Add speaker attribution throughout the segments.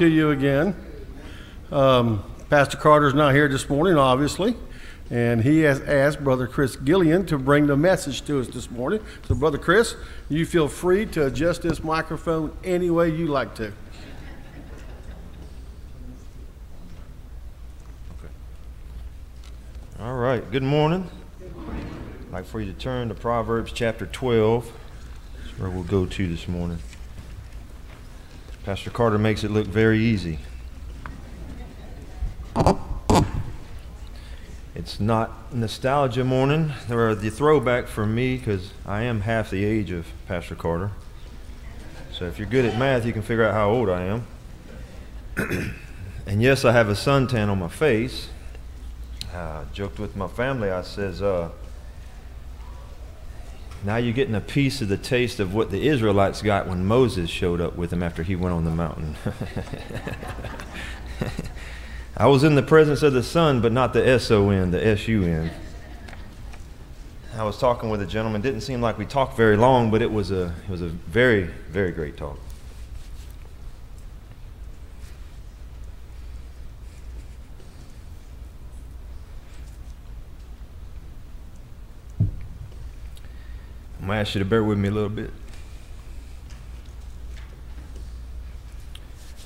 Speaker 1: Good morning to you again. Um, Pastor Carter's not here this morning, obviously, and he has asked Brother Chris Gillian to bring the message to us this morning. So, Brother Chris, you feel free to adjust this microphone any way you like to.
Speaker 2: All right, good morning. I'd like for you to turn to Proverbs chapter 12. That's where we'll go to this morning. Pastor Carter makes it look very easy. It's not nostalgia morning, or the throwback for me, because I am half the age of Pastor Carter. So if you're good at math, you can figure out how old I am. and yes, I have a suntan on my face. I joked with my family. I says, uh, now you're getting a piece of the taste of what the Israelites got when Moses showed up with them after he went on the mountain. I was in the presence of the Son, but not the S O N, the S U N. I was talking with a gentleman. Didn't seem like we talked very long, but it was a it was a very very great talk. To ask you to bear with me a little bit.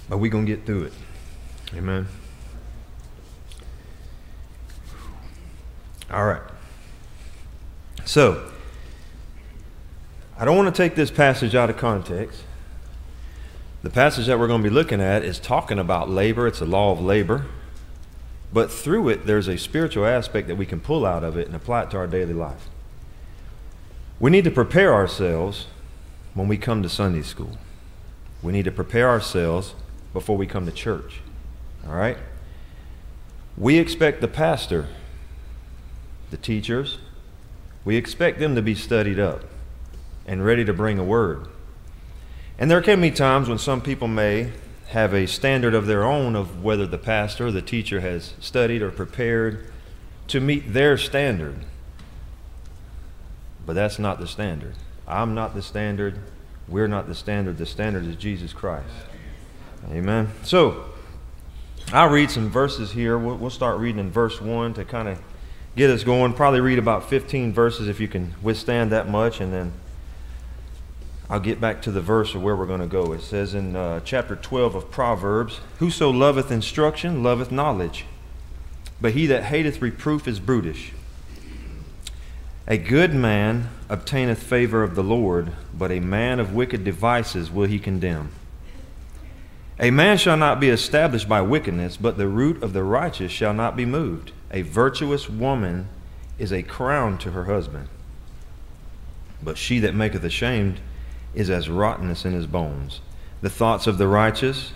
Speaker 2: But we're going to get through it. Amen. All right. So, I don't want to take this passage out of context. The passage that we're going to be looking at is talking about labor, it's a law of labor. But through it, there's a spiritual aspect that we can pull out of it and apply it to our daily life. We need to prepare ourselves when we come to Sunday school. We need to prepare ourselves before we come to church. All right? We expect the pastor, the teachers, we expect them to be studied up and ready to bring a word. And there can be times when some people may have a standard of their own of whether the pastor or the teacher has studied or prepared to meet their standard. But that's not the standard. I'm not the standard. We're not the standard. The standard is Jesus Christ. Amen. So, I'll read some verses here. We'll, we'll start reading in verse 1 to kind of get us going. Probably read about 15 verses if you can withstand that much, and then I'll get back to the verse of where we're going to go. It says in uh, chapter 12 of Proverbs Whoso loveth instruction loveth knowledge, but he that hateth reproof is brutish. A good man obtaineth favor of the Lord, but a man of wicked devices will he condemn. A man shall not be established by wickedness, but the root of the righteous shall not be moved. A virtuous woman is a crown to her husband, but she that maketh ashamed is as rottenness in his bones. The thoughts of the righteous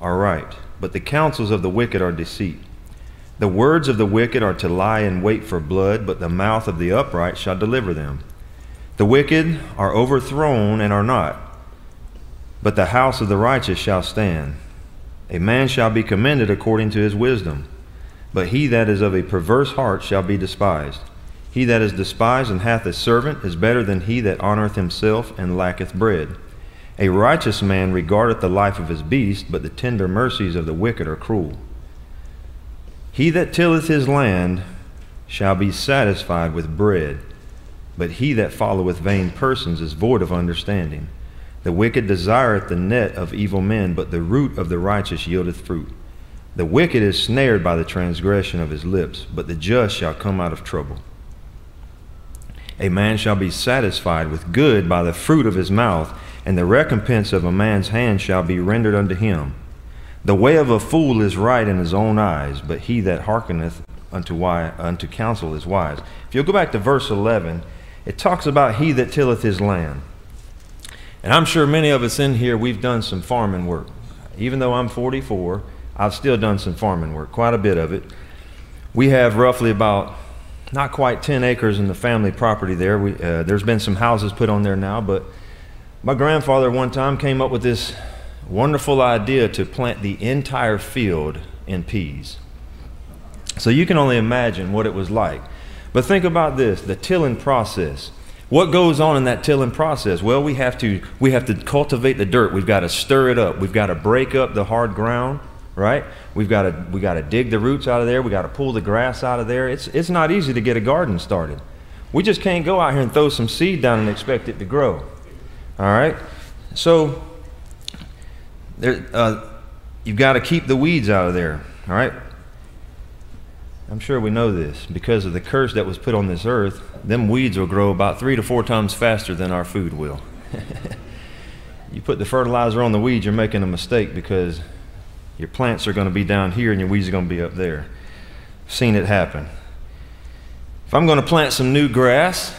Speaker 2: are right, but the counsels of the wicked are deceit. The words of the wicked are to lie in wait for blood, but the mouth of the upright shall deliver them. The wicked are overthrown and are not, but the house of the righteous shall stand. A man shall be commended according to his wisdom, but he that is of a perverse heart shall be despised. He that is despised and hath a servant is better than he that honoureth himself and lacketh bread. A righteous man regardeth the life of his beast, but the tender mercies of the wicked are cruel. He that tilleth his land shall be satisfied with bread, but he that followeth vain persons is void of understanding. The wicked desireth the net of evil men, but the root of the righteous yieldeth fruit. The wicked is snared by the transgression of his lips, but the just shall come out of trouble. A man shall be satisfied with good by the fruit of his mouth, and the recompense of a man's hand shall be rendered unto him. The way of a fool is right in his own eyes, but he that hearkeneth unto, unto counsel is wise. If you'll go back to verse 11, it talks about he that tilleth his land. And I'm sure many of us in here, we've done some farming work. Even though I'm 44, I've still done some farming work, quite a bit of it. We have roughly about not quite 10 acres in the family property there. We, uh, there's been some houses put on there now, but my grandfather one time came up with this wonderful idea to plant the entire field in peas. So you can only imagine what it was like. But think about this the tilling process. What goes on in that tilling process? Well, we have to we have to cultivate the dirt. We've got to stir it up. We've got to break up the hard ground, right? We've got to we got to dig the roots out of there. We got to pull the grass out of there. It's it's not easy to get a garden started. We just can't go out here and throw some seed down and expect it to grow. All right? So there uh, you've got to keep the weeds out of there, all right? I'm sure we know this. Because of the curse that was put on this earth, them weeds will grow about three to four times faster than our food will. you put the fertilizer on the weeds, you're making a mistake because your plants are going to be down here and your weeds are going to be up there. I've seen it happen. If I'm going to plant some new grass,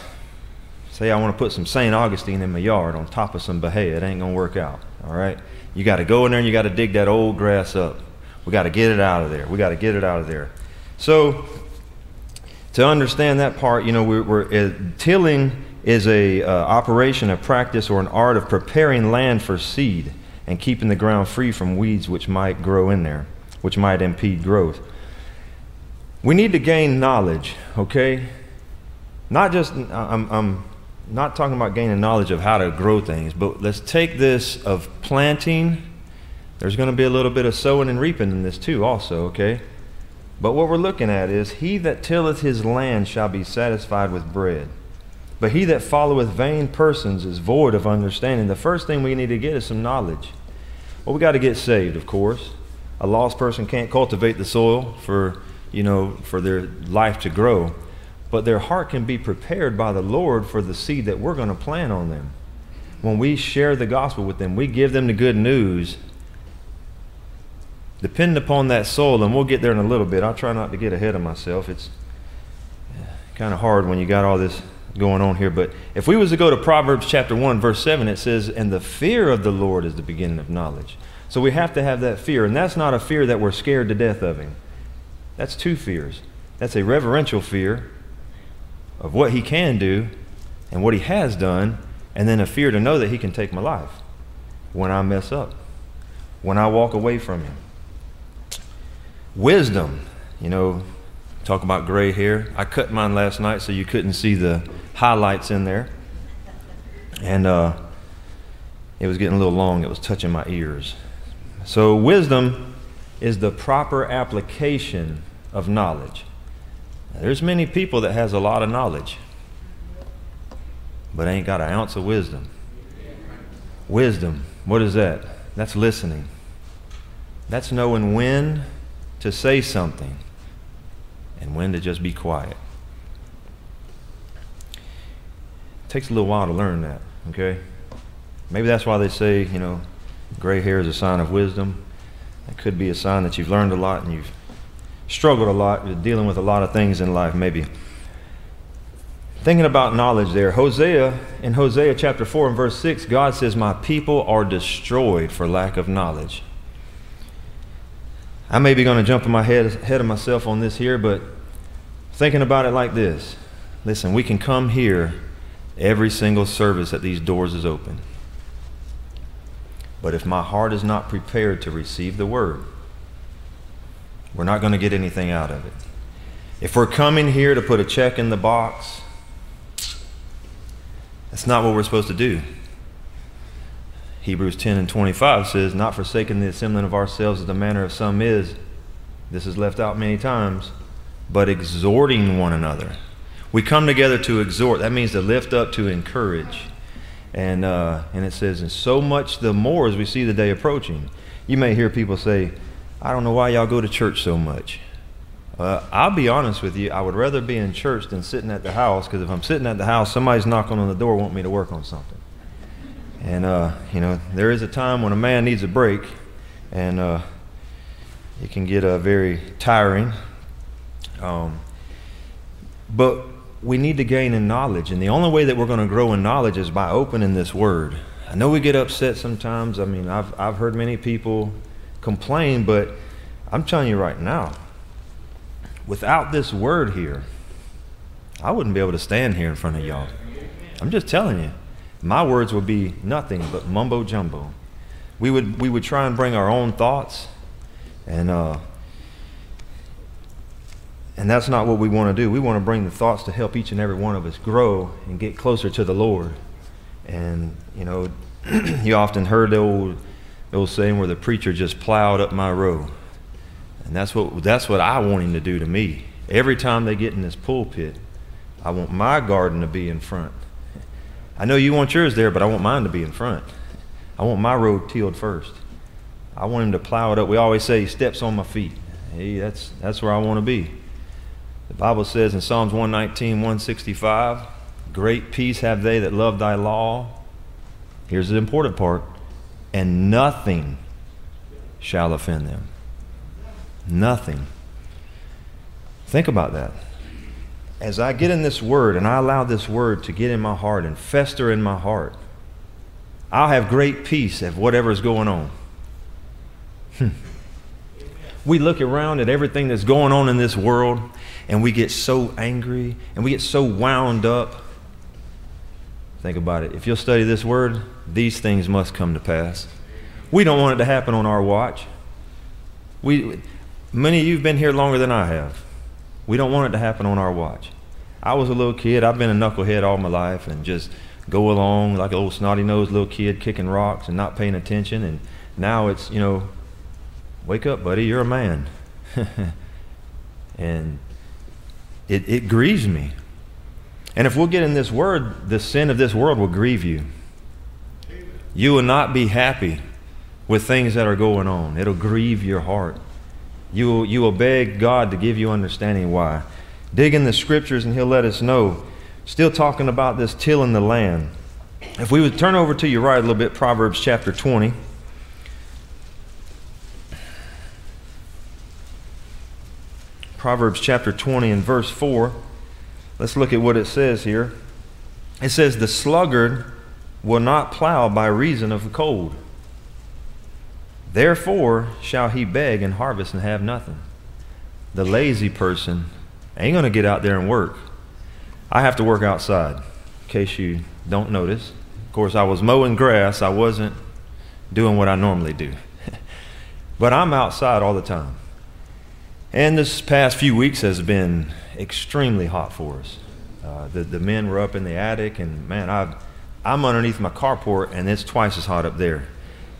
Speaker 2: say I want to put some St. Augustine in my yard on top of some bahia, it ain't going to work out. All right? You got to go in there and you got to dig that old grass up. We got to get it out of there. We got to get it out of there. So, to understand that part, you know, we're, we're uh, tilling is a uh, operation, a practice, or an art of preparing land for seed and keeping the ground free from weeds which might grow in there, which might impede growth. We need to gain knowledge, okay? Not just, I'm, I'm not talking about gaining knowledge of how to grow things, but let's take this of planting. There's going to be a little bit of sowing and reaping in this too, also, okay? But what we're looking at is He that tilleth his land shall be satisfied with bread. But he that followeth vain persons is void of understanding. The first thing we need to get is some knowledge. Well, we got to get saved, of course. A lost person can't cultivate the soil for, you know, for their life to grow. But their heart can be prepared by the Lord for the seed that we're going to plant on them. When we share the gospel with them, we give them the good news depend upon that soul, and we'll get there in a little bit. I'll try not to get ahead of myself. It's kind of hard when you got all this going on here. But if we was to go to Proverbs chapter 1, verse 7, it says, And the fear of the Lord is the beginning of knowledge. So we have to have that fear. And that's not a fear that we're scared to death of him. That's two fears. That's a reverential fear of what he can do and what he has done, and then a fear to know that he can take my life when I mess up, when I walk away from him. Wisdom, you know, talk about gray hair. I cut mine last night so you couldn't see the highlights in there. And uh, it was getting a little long, it was touching my ears. So, wisdom is the proper application of knowledge. There's many people that has a lot of knowledge, but ain't got an ounce of wisdom. Wisdom, what is that? That's listening. That's knowing when to say something and when to just be quiet. It takes a little while to learn that, okay? Maybe that's why they say, you know, gray hair is a sign of wisdom. It could be a sign that you've learned a lot and you've struggled a lot, dealing with a lot of things in life, maybe. Thinking about knowledge there, Hosea, in Hosea chapter 4 and verse 6, God says, My people are destroyed for lack of knowledge. I may be going to jump in my head ahead of myself on this here, but thinking about it like this listen, we can come here every single service that these doors is open. But if my heart is not prepared to receive the word, we're not going to get anything out of it. If we're coming here to put a check in the box, that's not what we're supposed to do. Hebrews 10 and 25 says, Not forsaking the assembling of ourselves as the manner of some is, this is left out many times, but exhorting one another. We come together to exhort. That means to lift up, to encourage. And, uh, and it says, and so much the more as we see the day approaching. You may hear people say, I don't know why y'all go to church so much. Uh, I'll be honest with you, I would rather be in church than sitting at the house because if I'm sitting at the house, somebody's knocking on the door wanting me to work on something. And, uh, you know, there is a time when a man needs a break, and uh, it can get uh, very tiring. Um, but we need to gain in knowledge, and the only way that we're going to grow in knowledge is by opening this word. I know we get upset sometimes. I mean, I've, I've heard many people complain, but I'm telling you right now, without this word here, I wouldn't be able to stand here in front of y'all. I'm just telling you my words would be nothing but mumbo jumbo. We would, we would try and bring our own thoughts, and uh, And that's not what we want to do. We want to bring the thoughts to help each and every one of us grow and get closer to the Lord. And, you know, you often heard the old, old saying where the preacher just plowed up my row. And that's what, that's what I want him to do to me. Every time they get in this pulpit, I want my garden to be in front. I know you want yours there, but I want mine to be in front. I want my road tilled first. I want him to plow it up. We always say he steps on my feet. Hey, that's, that's where I want to be. The Bible says in Psalms 119, 165, Great peace have they that love thy law. Here's the important part and nothing shall offend them. Nothing. Think about that. As I get in this word and I allow this word to get in my heart and fester in my heart, I'll have great peace of whatever's going on. Hmm. We look around at everything that's going on in this world and we get so angry and we get so wound up. Think about it. If you'll study this word, these things must come to pass. We don't want it to happen on our watch. We, many of you have been here longer than I have. We don't want it to happen on our watch. I was a little kid. I've been a knucklehead all my life and just go along like a little snotty nosed little kid kicking rocks and not paying attention. And now it's, you know, wake up, buddy, you're a man. and it, it grieves me. And if we'll get in this word, the sin of this world will grieve you. You will not be happy with things that are going on. It'll grieve your heart. You will, you will beg God to give you understanding why. Dig in the scriptures and He'll let us know. Still talking about this tilling the land. If we would turn over to your right a little bit, Proverbs chapter 20. Proverbs chapter 20 and verse 4. Let's look at what it says here. It says, The sluggard will not plow by reason of the cold. Therefore shall he beg and harvest and have nothing. The lazy person ain't going to get out there and work. I have to work outside, in case you don't notice. Of course, I was mowing grass, I wasn't doing what I normally do. but I'm outside all the time. And this past few weeks has been extremely hot for us. Uh, the, the men were up in the attic, and man, i I'm underneath my carport, and it's twice as hot up there.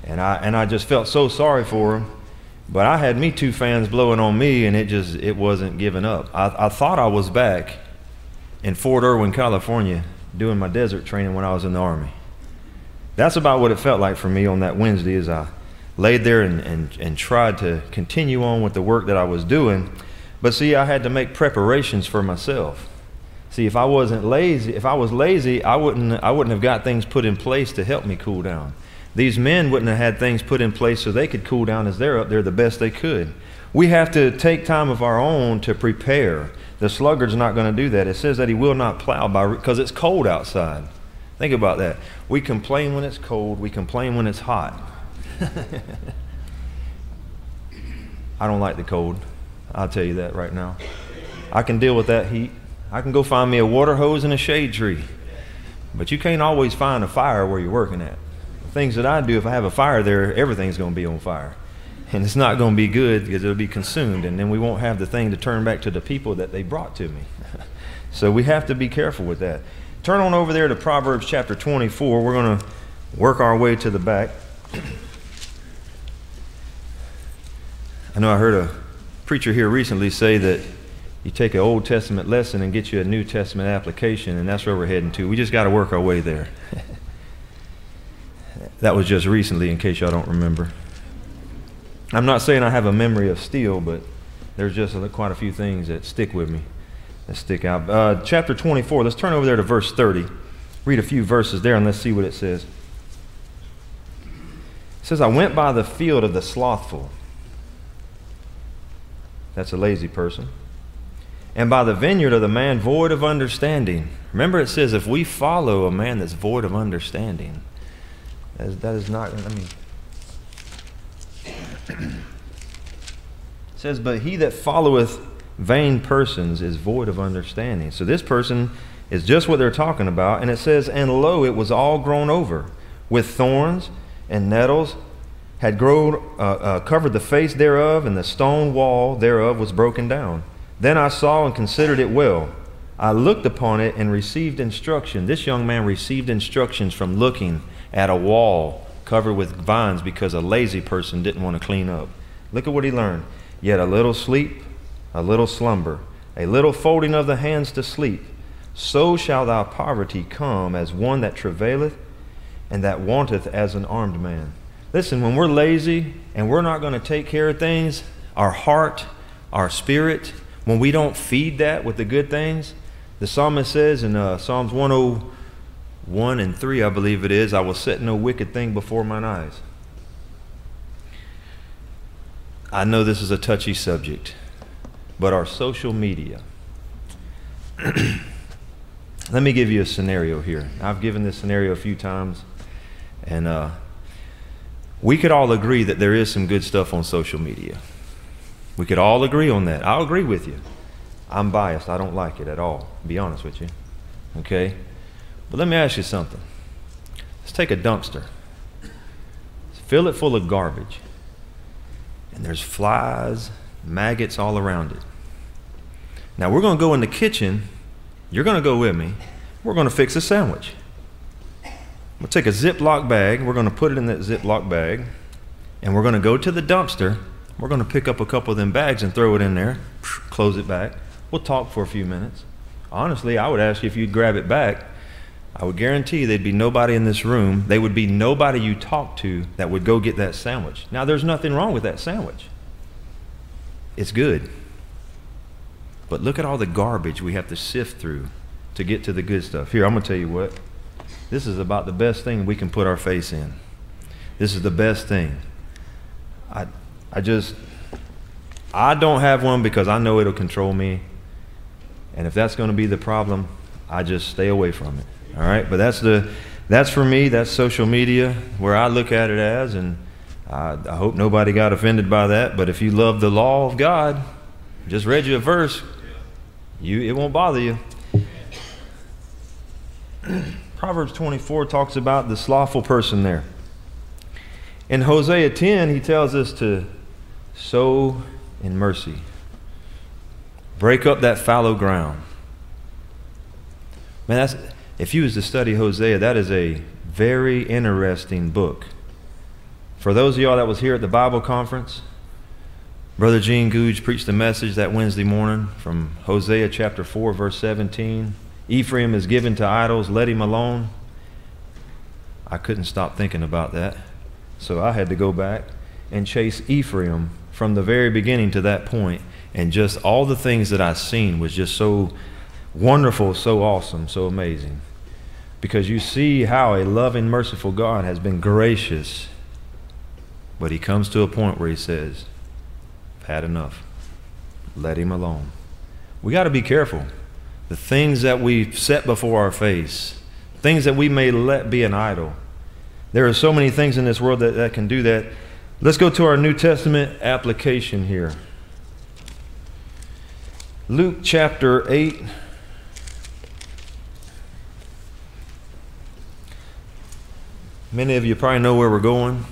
Speaker 2: And I, and I just felt so sorry for them. But I had me two fans blowing on me, and it just it wasn't giving up. I, I thought I was back in Fort Irwin, California, doing my desert training when I was in the Army. That's about what it felt like for me on that Wednesday as I laid there and, and, and tried to continue on with the work that I was doing. But see, I had to make preparations for myself. See, if I wasn't lazy, if I was lazy, I wouldn't, I wouldn't have got things put in place to help me cool down. These men wouldn't have had things put in place so they could cool down as they're up there the best they could. We have to take time of our own to prepare. The sluggard's not going to do that. It says that he will not plow by because it's cold outside. Think about that. We complain when it's cold. We complain when it's hot. I don't like the cold. I'll tell you that right now. I can deal with that heat. I can go find me a water hose and a shade tree. But you can't always find a fire where you're working at. The things that I do, if I have a fire there, everything's going to be on fire. And it's not going to be good because it'll be consumed. And then we won't have the thing to turn back to the people that they brought to me. so we have to be careful with that. Turn on over there to Proverbs chapter 24. We're going to work our way to the back. I know I heard a preacher here recently say that you take an Old Testament lesson and get you a New Testament application, and that's where we're heading to. We just got to work our way there. that was just recently, in case y'all don't remember. I'm not saying I have a memory of steel, but there's just quite a few things that stick with me, that stick out. Uh, chapter 24, let's turn over there to verse 30. Read a few verses there and let's see what it says. It says, I went by the field of the slothful that's a lazy person. And by the vineyard of the man void of understanding. Remember, it says if we follow a man that's void of understanding, that is, that is not, I mean, it says, But he that followeth vain persons is void of understanding. So this person is just what they're talking about. And it says, And lo, it was all grown over with thorns and nettles had grown, uh, uh, covered the face thereof, and the stone wall thereof was broken down. Then I saw and considered it well. I looked upon it and received instruction. This young man received instructions from looking at a wall covered with vines because a lazy person didn't want to clean up. Look at what he learned. Yet a little sleep, a little slumber, a little folding of the hands to sleep. So shall thy poverty come as one that travaileth and that wanteth as an armed man. Listen, when we're lazy and we're not going to take care of things, our heart, our spirit, when we don't feed that with the good things, the psalmist says in uh, Psalms 101 and 3, I believe it is, I will set no wicked thing before mine eyes. I know this is a touchy subject, but our social media. Let me give you a scenario here. I've given this scenario a few times, and uh, we could all agree that there is some good stuff on social media. We could all agree on that. I'll agree with you. I'm biased. I don't like it at all, be honest with you. Okay? But let me ask you something. Let's take a dumpster, fill it full of garbage, and there's flies, maggots all around it. Now we're going to go in the kitchen. You're going to go with me. We're going to fix a sandwich. We'll take a Ziploc bag. We're going to put it in that Ziploc bag. And we're going to go to the dumpster. We're going to pick up a couple of them bags and throw it in there, close it back. We'll talk for a few minutes. Honestly, I would ask you if you'd grab it back. I would guarantee there'd be nobody in this room. There would be nobody you talk to that would go get that sandwich. Now, there's nothing wrong with that sandwich, it's good. But look at all the garbage we have to sift through to get to the good stuff. Here, I'm going to tell you what. This is about the best thing we can put our face in. This is the best thing. I, I just, I don't have one because I know it'll control me. And if that's going to be the problem, I just stay away from it. All right? But that's the, that's for me, that's social media, where I look at it as, and I, I hope nobody got offended by that. But if you love the law of God, just read you a verse, you, it won't bother you. Proverbs 24 talks about the slothful person there. In Hosea 10, he tells us to sow in mercy, break up that fallow ground. Man, that's, if you was to study Hosea, that is a very interesting book. For those of y'all that was here at the Bible conference, Brother Gene Googe preached a message that Wednesday morning from Hosea chapter 4, verse 17. Ephraim is given to idols, let him alone. I couldn't stop thinking about that. So I had to go back and chase Ephraim from the very beginning to that point, and just all the things that I seen was just so wonderful, so awesome, so amazing. Because you see how a loving, merciful God has been gracious, but he comes to a point where he says, I've had enough. Let him alone. We got to be careful. The things that we set before our face, things that we may let be an idol. There are so many things in this world that, that can do that. Let's go to our New Testament application here. Luke chapter 8. Many of you probably know where we're going.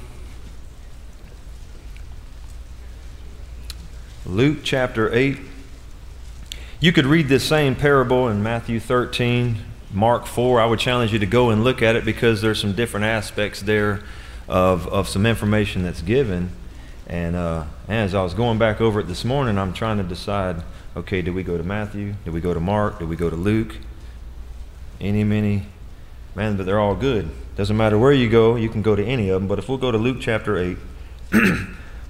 Speaker 2: Luke chapter 8. You could read this same parable in Matthew 13, Mark 4. I would challenge you to go and look at it because there's some different aspects there of, of some information that's given. And uh, as I was going back over it this morning, I'm trying to decide okay, do we go to Matthew? Do we go to Mark? Do we go to Luke? Any, many? Man, but they're all good. Doesn't matter where you go, you can go to any of them. But if we'll go to Luke chapter 8.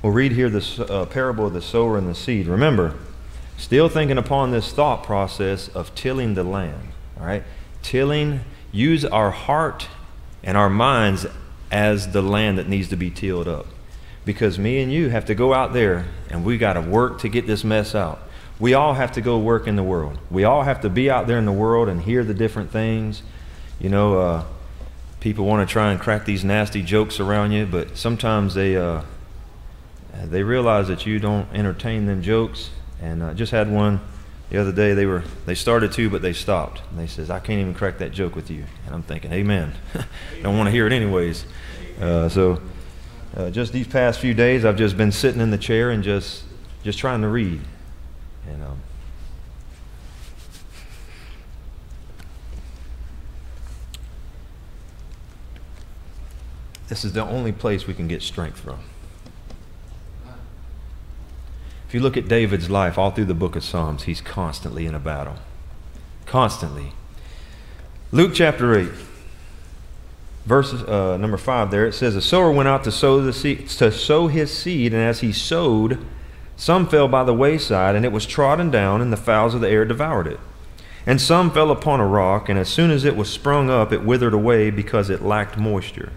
Speaker 2: We'll read here this uh, parable of the sower and the seed. Remember, still thinking upon this thought process of tilling the land. All right? Tilling, use our heart and our minds as the land that needs to be tilled up. Because me and you have to go out there and we got to work to get this mess out. We all have to go work in the world. We all have to be out there in the world and hear the different things. You know, uh, people want to try and crack these nasty jokes around you, but sometimes they. Uh, they realize that you don't entertain them jokes. And uh, just had one the other day. They were they started to, but they stopped. And they says, "I can't even crack that joke with you." And I'm thinking, "Amen." Don't want to hear it anyways. Uh, so, uh, just these past few days, I've just been sitting in the chair and just just trying to read. And um, this is the only place we can get strength from. If you look at David's life all through the book of Psalms, he's constantly in a battle. Constantly. Luke chapter 8, verse uh, number 5 there, it says, A sower went out to sow, the seed, to sow his seed, and as he sowed, some fell by the wayside, and it was trodden down, and the fowls of the air devoured it. And some fell upon a rock, and as soon as it was sprung up, it withered away because it lacked moisture.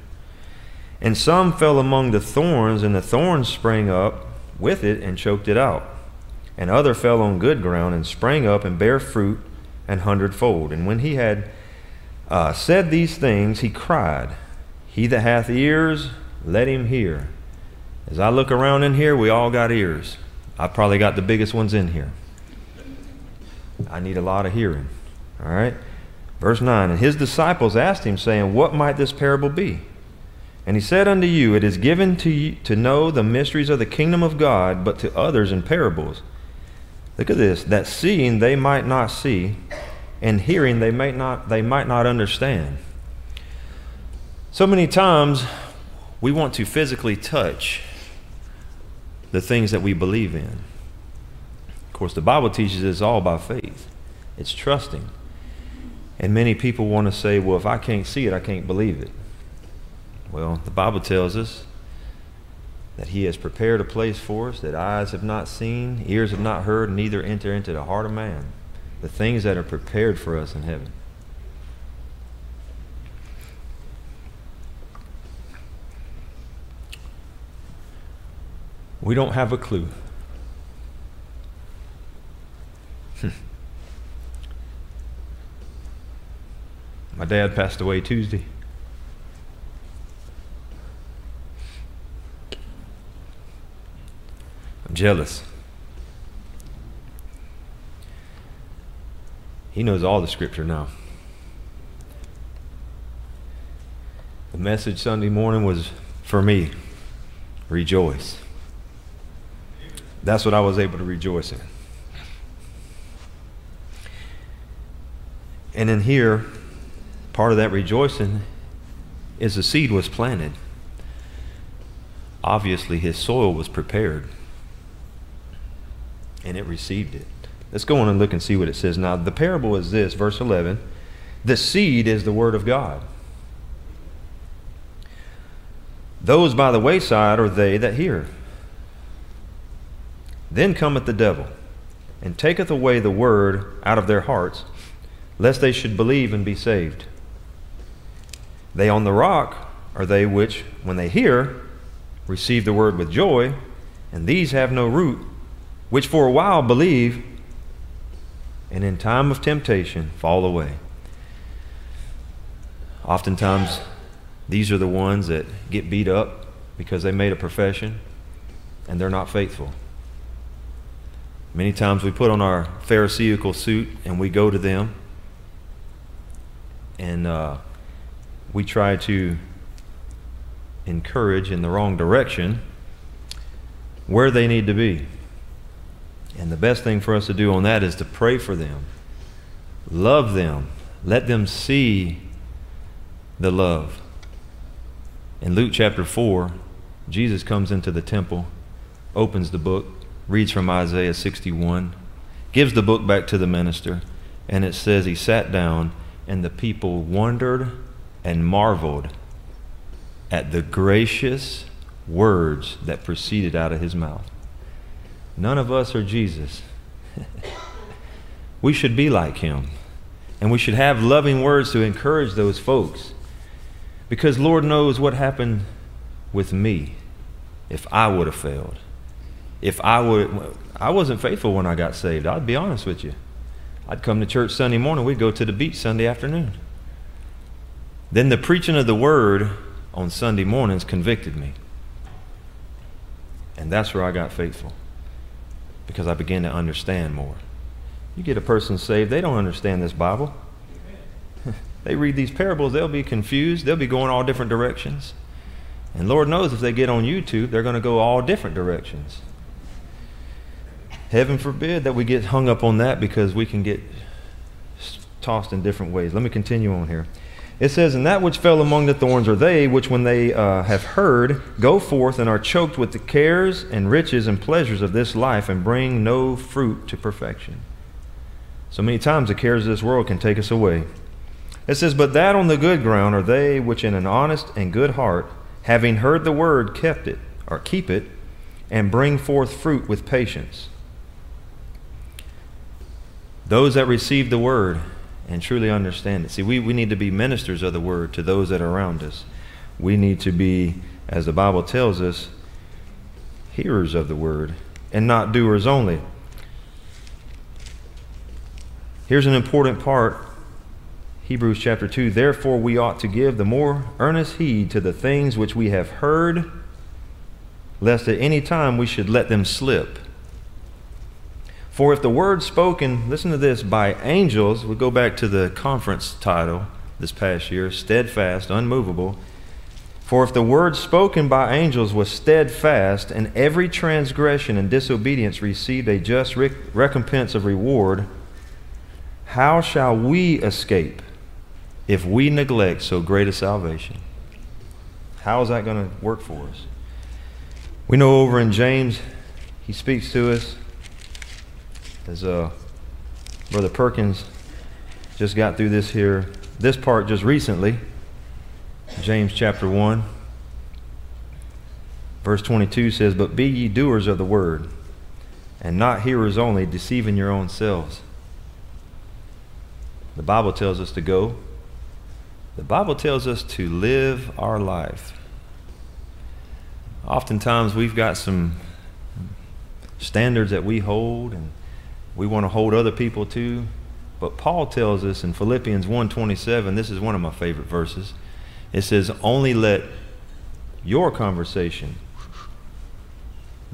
Speaker 2: And some fell among the thorns, and the thorns sprang up with it and choked it out. And other fell on good ground, and sprang up and bare fruit an hundredfold. And when he had uh, said these things, he cried, He that hath ears, let him hear. As I look around in here, we all got ears. I probably got the biggest ones in here. I need a lot of hearing. All right? Verse 9 And his disciples asked him, saying, What might this parable be? And he said unto you, It is given to you to know the mysteries of the kingdom of God, but to others in parables. Look at this, that seeing they might not see, and hearing they might not they might not understand. So many times we want to physically touch the things that we believe in. Of course, the Bible teaches it's all by faith. It's trusting. And many people want to say, well, if I can't see it, I can't believe it. Well, the Bible tells us that He has prepared a place for us that eyes have not seen, ears have not heard, neither enter into the heart of man. The things that are prepared for us in heaven. We don't have a clue. Hmm. My dad passed away Tuesday. Jealous. He knows all the scripture now. The message Sunday morning was for me rejoice. That's what I was able to rejoice in. And in here, part of that rejoicing is the seed was planted. Obviously, his soil was prepared and it received it. Let's go on and look and see what it says. Now, the parable is this, verse 11. The seed is the word of God. Those by the wayside are they that hear. Then cometh the devil, and taketh away the word out of their hearts, lest they should believe and be saved. They on the rock are they which, when they hear, receive the word with joy, and these have no root, which for a while believe, and in time of temptation fall away. Oftentimes, these are the ones that get beat up because they made a profession and they're not faithful. Many times we put on our Pharisaical suit and we go to them and uh, we try to encourage in the wrong direction where they need to be. And the best thing for us to do on that is to pray for them, love them, let them see the love. In Luke chapter 4, Jesus comes into the temple, opens the book, reads from Isaiah 61, gives the book back to the minister, and it says he sat down, and the people wondered and marveled at the gracious words that proceeded out of his mouth. None of us are Jesus. we should be like him. And we should have loving words to encourage those folks. Because Lord knows what happened with me if I would have failed if I would, I wasn't faithful when I got saved. I'd be honest with you. I'd come to church Sunday morning, we'd go to the beach Sunday afternoon. Then the preaching of the word on Sunday mornings convicted me. And that's where I got faithful because I begin to understand more. You get a person saved, they don't understand this Bible. they read these parables, they'll be confused, they'll be going all different directions. And Lord knows if they get on YouTube, they're going to go all different directions. Heaven forbid that we get hung up on that because we can get tossed in different ways. Let me continue on here. It says, And that which fell among the thorns are they which, when they uh, have heard, go forth and are choked with the cares and riches and pleasures of this life and bring no fruit to perfection. So many times the cares of this world can take us away. It says, But that on the good ground are they which in an honest and good heart, having heard the word, kept it, or keep it, and bring forth fruit with patience. Those that receive the word and truly understand it. See, we, we need to be ministers of the word to those that are around us. We need to be, as the Bible tells us, hearers of the word and not doers only. Here's an important part Hebrews chapter 2. Therefore, we ought to give the more earnest heed to the things which we have heard, lest at any time we should let them slip. For if the word spoken, listen to this, by angels, we go back to the conference title this past year, steadfast, unmovable. For if the word spoken by angels was steadfast, and every transgression and disobedience received a just rec- recompense of reward, how shall we escape if we neglect so great a salvation? How is that going to work for us? We know over in James, he speaks to us as uh, Brother Perkins just got through this here, this part just recently, James chapter 1, verse 22 says, But be ye doers of the word, and not hearers only, deceiving your own selves. The Bible tells us to go. The Bible tells us to live our life. Oftentimes we've got some standards that we hold and we want to hold other people to. But Paul tells us in Philippians 1:27, this is one of my favorite verses. It says, "Only let your conversation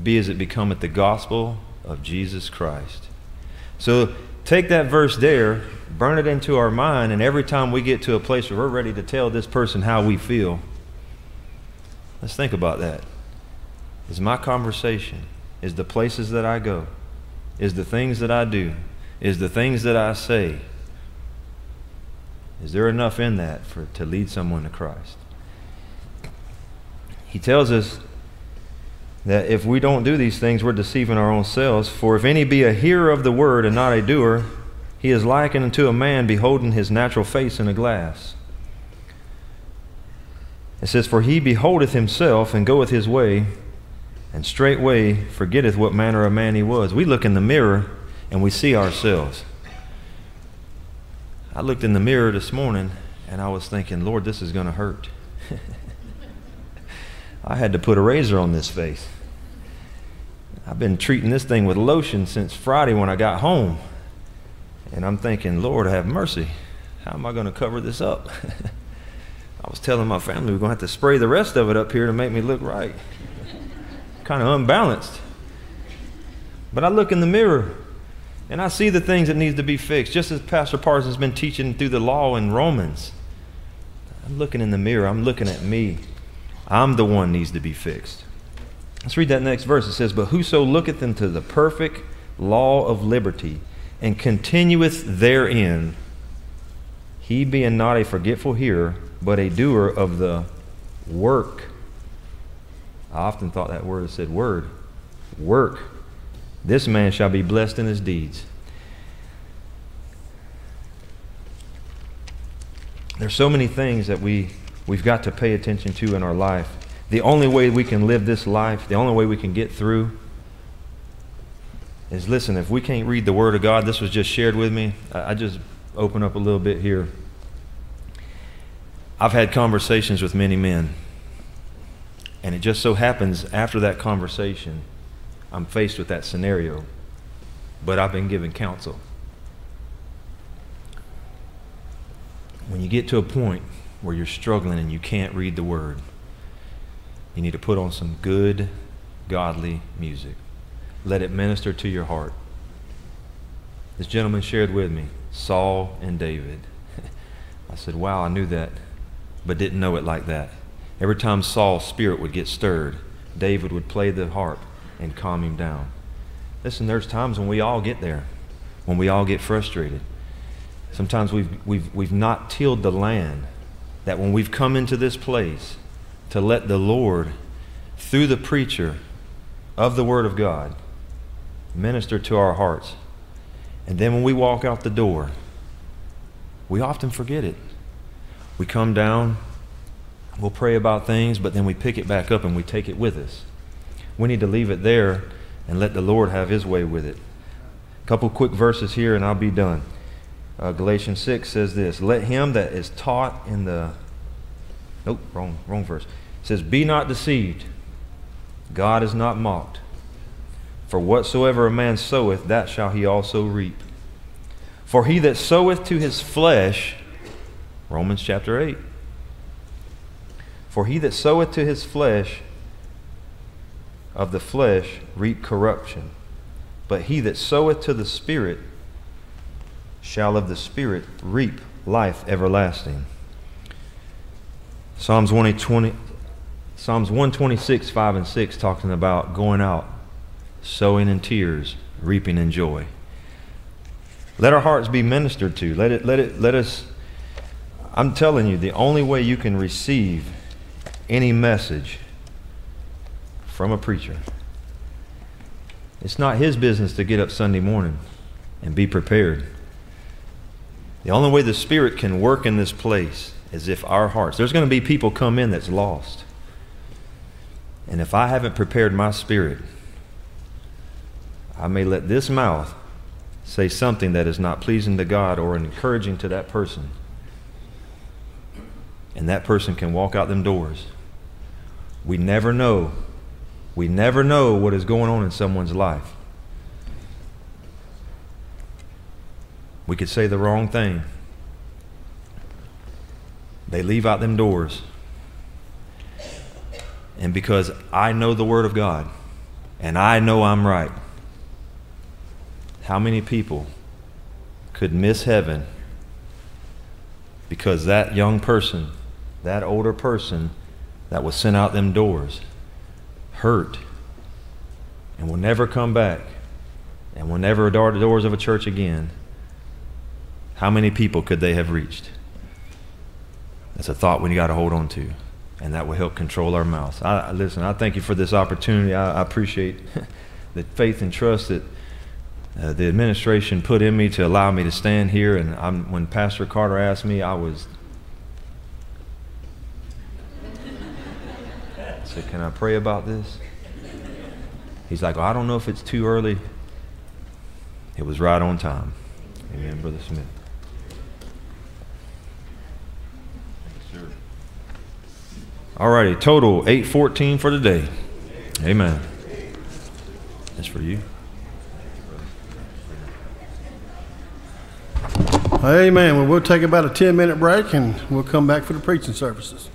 Speaker 2: be as it becometh the gospel of Jesus Christ." So take that verse there, burn it into our mind, and every time we get to a place where we're ready to tell this person how we feel, let's think about that. Is my conversation, is the places that I go, is the things that I do, is the things that I say. Is there enough in that for to lead someone to Christ? He tells us that if we don't do these things, we're deceiving our own selves. For if any be a hearer of the word and not a doer, he is likened unto a man beholding his natural face in a glass. It says, For he beholdeth himself and goeth his way, and straightway forgetteth what manner of man he was. We look in the mirror and we see ourselves. I looked in the mirror this morning and I was thinking, Lord, this is going to hurt. I had to put a razor on this face. I've been treating this thing with lotion since Friday when I got home. And I'm thinking, Lord, have mercy. How am I going to cover this up? I was telling my family we're going to have to spray the rest of it up here to make me look right kind of unbalanced. But I look in the mirror and I see the things that needs to be fixed, just as Pastor Parsons has been teaching through the law in Romans. I'm looking in the mirror. I'm looking at me. I'm the one needs to be fixed. Let's read that next verse. It says, But whoso looketh into the perfect law of liberty and continueth therein, he being not a forgetful hearer, but a doer of the work I often thought that word said word. Work. This man shall be blessed in his deeds. There's so many things that we, we've got to pay attention to in our life. The only way we can live this life, the only way we can get through, is listen, if we can't read the Word of God, this was just shared with me. I, I just open up a little bit here. I've had conversations with many men and it just so happens after that conversation, I'm faced with that scenario, but I've been given counsel. When you get to a point where you're struggling and you can't read the word, you need to put on some good, godly music. Let it minister to your heart. This gentleman shared with me Saul and David. I said, Wow, I knew that, but didn't know it like that. Every time Saul's spirit would get stirred, David would play the harp and calm him down. Listen, there's times when we all get there, when we all get frustrated. Sometimes we've, we've, we've not tilled the land that when we've come into this place to let the Lord, through the preacher of the Word of God, minister to our hearts. And then when we walk out the door, we often forget it. We come down, we'll pray about things, but then we pick it back up and we take it with us. We need to leave it there and let the Lord have His way with it. A couple quick verses here and I'll be done. Uh, Galatians 6 says this Let him that is taught in the. Nope, wrong, wrong verse. It says, Be not deceived. God is not mocked. For whatsoever a man soweth, that shall he also reap. For he that soweth to his flesh, Romans chapter 8. For he that soweth to his flesh, of the flesh reap corruption. But he that soweth to the Spirit shall of the Spirit reap life everlasting. Psalms 120, Psalms 126, 5 and 6, talking about going out, sowing in tears, reaping in joy. Let our hearts be ministered to. Let it, let it, let us. I'm telling you, the only way you can receive any message from a preacher, it's not his business to get up Sunday morning and be prepared. The only way the Spirit can work in this place is if our hearts, there's going to be people come in that's lost. And if I haven't prepared my spirit, I may let this mouth say something that is not pleasing to God or encouraging to that person. And that person can walk out them doors. We never know. We never know what is going on in someone's life. We could say the wrong thing. They leave out them doors. And because I know the Word of God and I know I'm right, how many people could miss heaven because that young person, that older person that was sent out them doors, hurt and will never come back and will never dart the doors of a church again? How many people could they have reached? That's a thought we got to hold on to, and that will help control our mouths. I, listen, I thank you for this opportunity. I, I appreciate the faith and trust that uh, the administration put in me to allow me to stand here. And I'm, when Pastor Carter asked me, I was. Said, Can I pray about this? He's like, well, I don't know if it's too early. It was right on time. Amen, Brother Smith. All righty, total 814 for the day. Amen. That's for you.
Speaker 1: Amen. Well, we'll take about a 10 minute break and we'll come back for the preaching services.